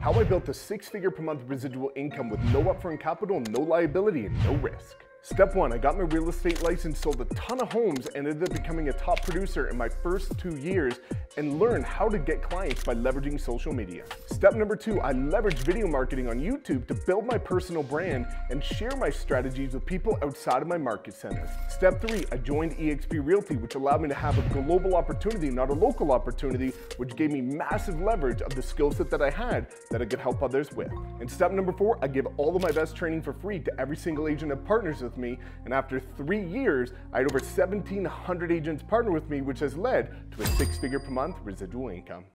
How I built a six figure per month residual income with no upfront capital, no liability, and no risk. Step one, I got my real estate license, sold a ton of homes, and ended up becoming a top producer in my first two years and learned how to get clients by leveraging social media. Step number two, I leveraged video marketing on YouTube to build my personal brand and share my strategies with people outside of my market center. Step three, I joined eXp Realty, which allowed me to have a global opportunity, not a local opportunity, which gave me massive leverage of the skill set that I had that I could help others with. And step number four, I give all of my best training for free to every single agent that partners with me. And after three years, I had over 1,700 agents partner with me, which has led to a six figure per month residual income.